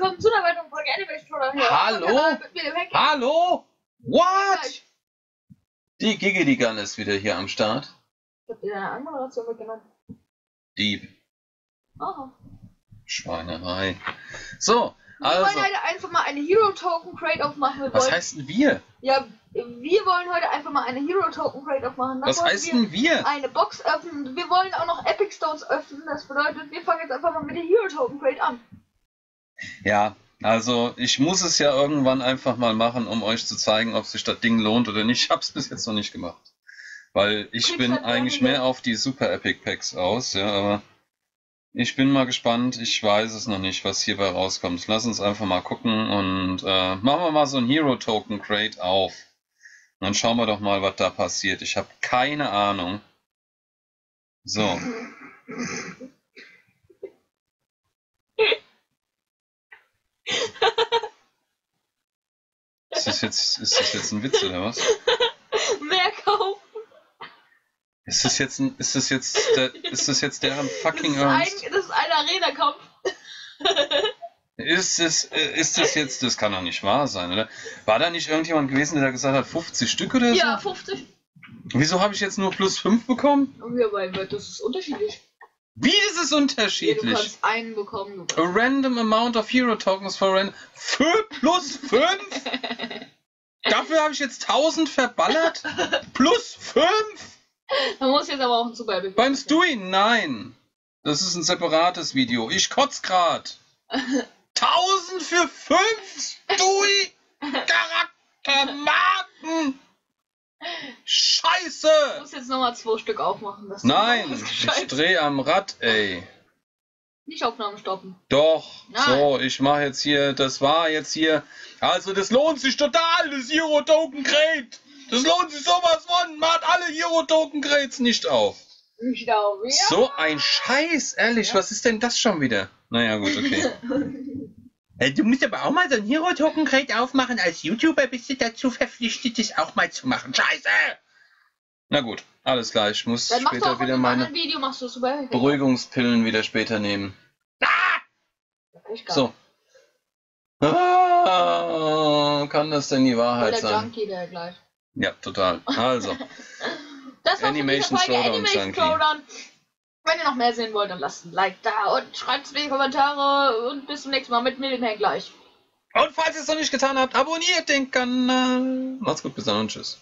willkommen zu einer weiteren Folge Animation hier. Hallo? Hallo? What? Die Giggity Gun ist wieder hier am Start. Ich hab dir deine Anmoderation weggenommen. Dieb. Aha. Schweinerei. So, Wir also. wollen heute einfach mal eine Hero Token Crate aufmachen. Wir Was wollen, heißt denn wir? ja, wir wollen heute einfach mal eine Hero Token Crate aufmachen. Dann Was heißt wir denn wir? eine Box öffnen. Wir wollen auch noch Epic Stones öffnen. Das bedeutet, wir fangen jetzt einfach mal mit der Hero Token Crate an. Ja, also ich muss es ja irgendwann einfach mal machen, um euch zu zeigen, ob sich das Ding lohnt oder nicht. Ich hab's bis jetzt noch nicht gemacht. Weil ich Kriegst bin halt eigentlich mehr auf die Super Epic Packs aus, ja, aber ich bin mal gespannt. Ich weiß es noch nicht, was hierbei rauskommt. Lass uns einfach mal gucken und äh, machen wir mal so ein Hero Token Crate auf. Und dann schauen wir doch mal, was da passiert. Ich habe keine Ahnung. So. das jetzt, ist das jetzt ein Witz oder was? Mehr kaufen. Ist das jetzt, ein, ist das jetzt, der, ist das jetzt deren Das fucking ist, ein, Ernst? das ist ein Arena-Kampf. Ist es, äh, ist das jetzt, das kann doch nicht wahr sein, oder? War da nicht irgendjemand gewesen, der da gesagt hat, 50 Stück oder so? Ja, 50. Wieso habe ich jetzt nur plus 5 bekommen? Wir weil das ist unterschiedlich. Wie ist es Ja, du unterschiedlich? kannst einen bekommen. Du A random amount of Hero Tokens for random. Für plus 5? Dafür habe ich jetzt 1000 verballert? Plus 5? Man muss jetzt aber auch ein Super Epic Beim. Stewie? Nein. Das ist ein separates Video. Ich kotz grad. 1000 für 5 Stewie Charaktermarken. Du Scheiße. musst jetzt nochmal zwei Stück aufmachen. Das Nein, ich dreh am Rad, ey. Nicht Aufnahme stoppen. Doch, Nein. so, ich mache jetzt hier, das war jetzt hier. Also, das lohnt sich total, das Hero Token Crate. Das lohnt sich sowas von. Macht alle Hero Token Crates nicht auf. Ich glaube, ja. So ein Scheiß, ehrlich, Ja. was ist denn das schon wieder? Naja, gut, okay. Äh, Du musst aber auch mal so ein Hero-Token-Crate aufmachen. Als YouTuber bist du dazu verpflichtet, das auch mal zu machen. Scheiße! Na gut, alles klar, ich muss Dann später in wieder einem meine anderen Video machst du Epic. Beruhigungspillen wieder später nehmen. Ich gar So. Ah, kann das denn die. Wahrheit der sein? Junkie, der gleich. Ja, total. Also, Das war's Animation von dieser Folge Throwdown Animation Junkie. Throwdown. Wenn ihr noch mehr sehen wollt, dann lasst ein Like da und schreibt es in die Kommentare und bis zum nächsten Mal mit mir, Hank gleich. und falls ihr es noch nicht getan habt, abonniert den Kanal. Macht's gut, bis dann und tschüss.